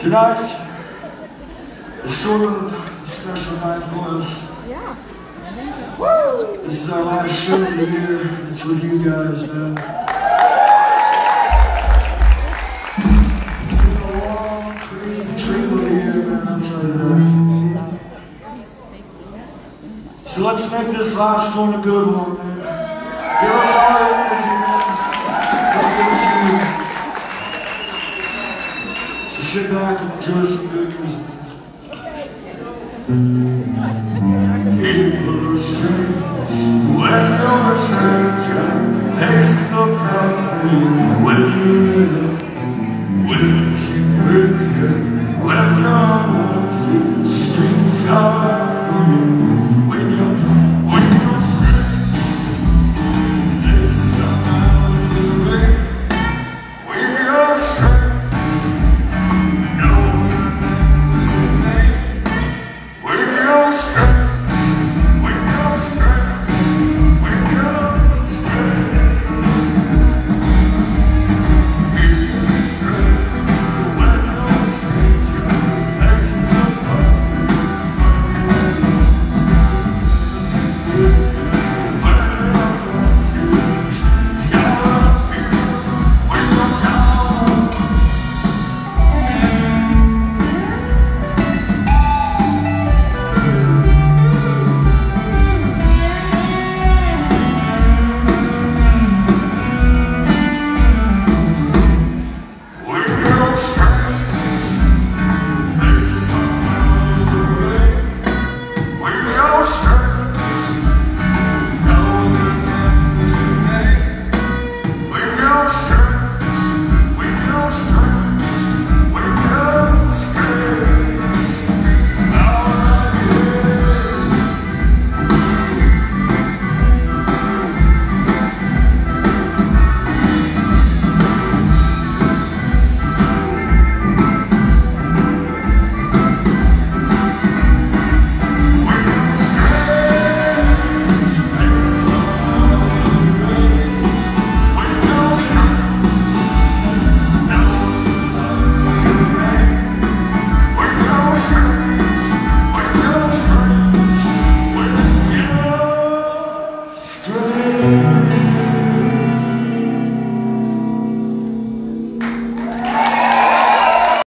Tonight's a sort of a special night for us. Yeah. Woo! This is our last show of the year. It's with you guys, man. It's been a long, crazy trip of a year, man. I'll tell you that. So let's make this last one a good one, man. Give us sit back and enjoy some good music. People are strange when you're a stranger, faces the company.